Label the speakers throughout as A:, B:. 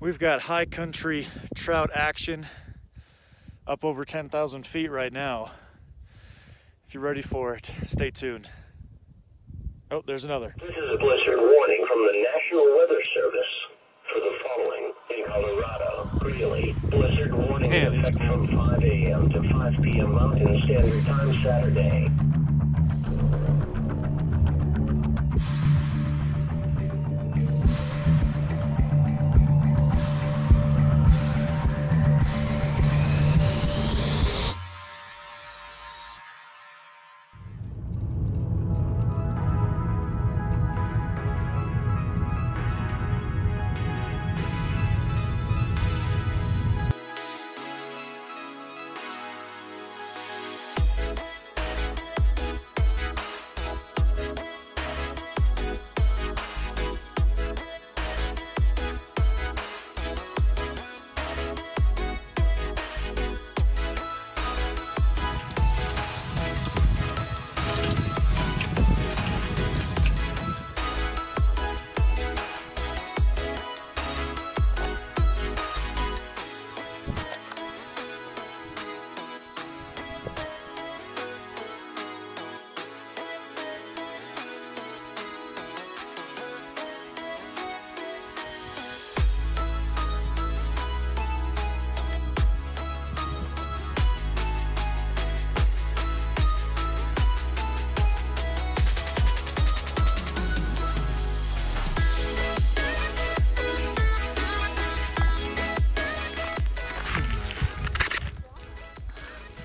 A: We've got high country trout action up over 10,000 feet right now. If you're ready for it, stay tuned. Oh, there's another.
B: This is a blizzard warning from the National Weather Service for the following in Colorado. Greeley, blizzard warning
A: Man,
B: from 5 a.m. to 5 p.m. Mountain Standard Time Saturday.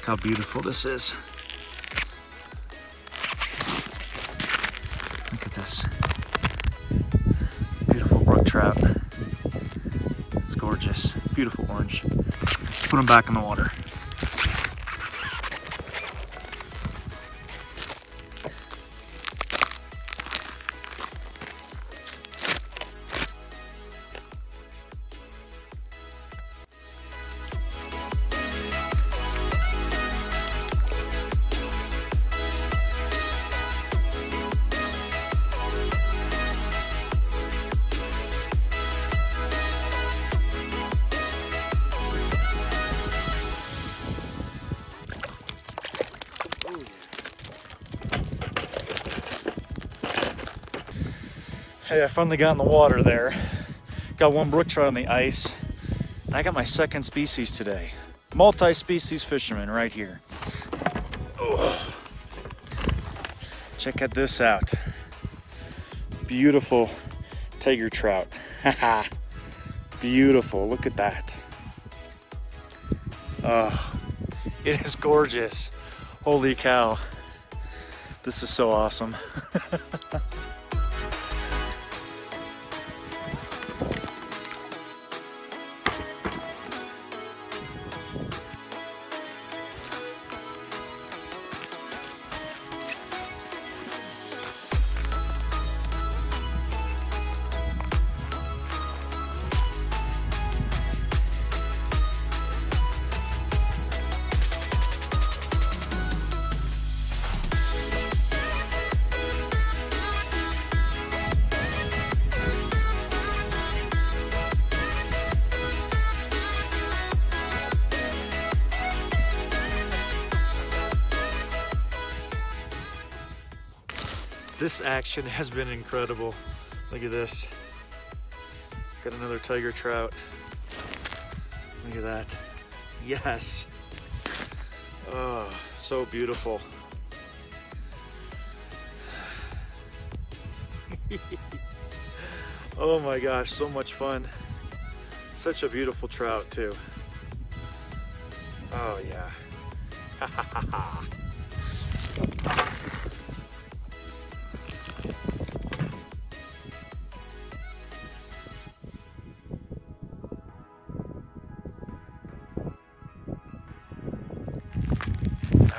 A: Look how beautiful this is. Look at this. Beautiful brook trout. It's gorgeous. Beautiful orange. Put them back in the water. Hey, I finally got in the water there. Got one brook trout on the ice. And I got my second species today. Multi-species fisherman right here. Ugh. Check out this out. Beautiful tiger trout. Beautiful, look at that. Oh, it is gorgeous. Holy cow. This is so awesome. This action has been incredible. Look at this. Got another tiger trout. Look at that. Yes. Oh, so beautiful. oh my gosh, so much fun. Such a beautiful trout too. Oh yeah.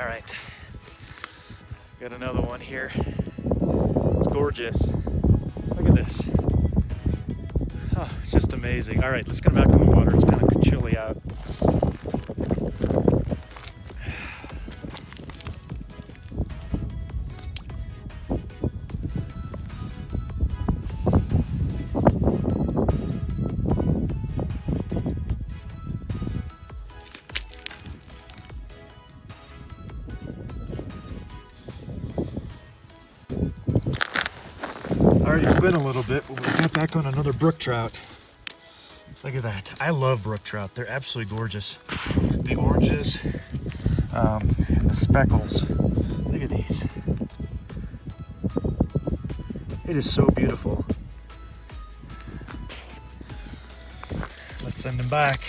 A: All right. Got another one here. It's gorgeous. Look at this. Oh, just amazing. All right, let's get back in the water. It's kind of chilly out. Been a little bit, but we got back on another brook trout. Look at that. I love brook trout. They're absolutely gorgeous. The oranges um, the speckles. Look at these. It is so beautiful. Let's send them back.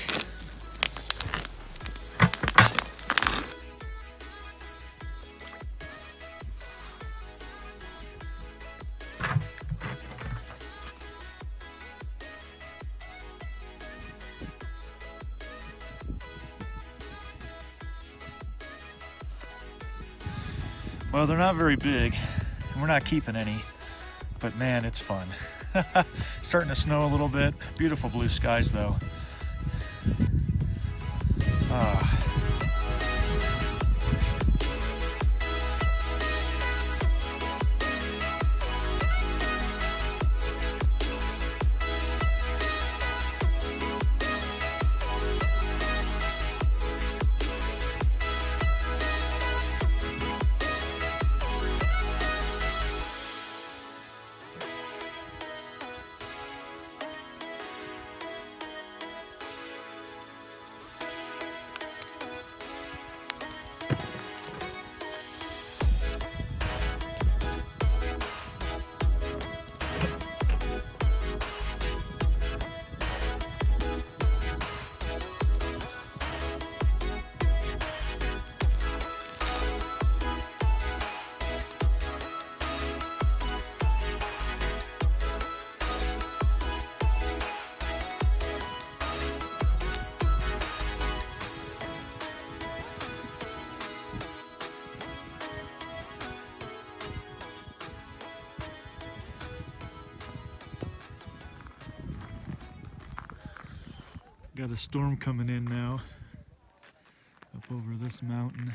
A: Well, they're not very big, and we're not keeping any, but man, it's fun. Starting to snow a little bit. Beautiful blue skies, though. Ah. Got a storm coming in now. Up over this mountain.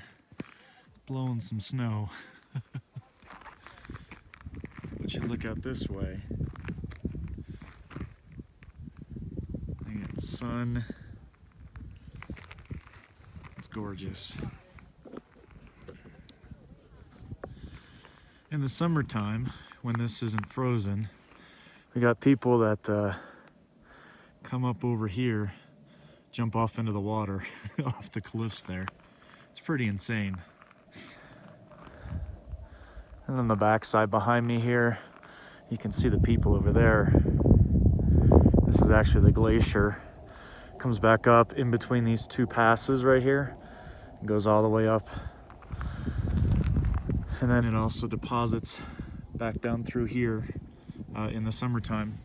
A: It's blowing some snow. but you look out this way. I got sun. It's gorgeous. In the summertime, when this isn't frozen, we got people that uh, come up over here jump off into the water off the cliffs there. It's pretty insane. And on the backside behind me here, you can see the people over there. This is actually the glacier. Comes back up in between these two passes right here. Goes all the way up. And then it also deposits back down through here uh, in the summertime.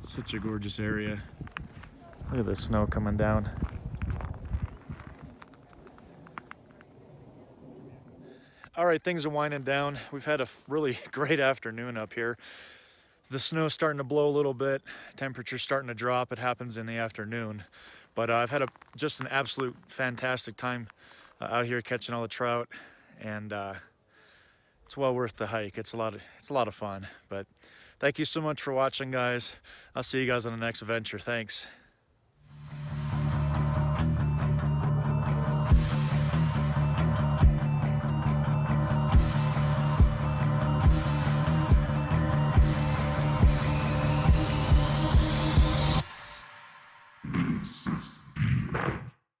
A: such a gorgeous area. Look at the snow coming down. All right, things are winding down. We've had a really great afternoon up here. The snow's starting to blow a little bit. Temperature's starting to drop. It happens in the afternoon. But uh, I've had a just an absolute fantastic time uh, out here catching all the trout, and uh, it's well worth the hike. It's a lot of it's a lot of fun. But thank you so much for watching, guys. I'll see you guys on the next adventure. Thanks.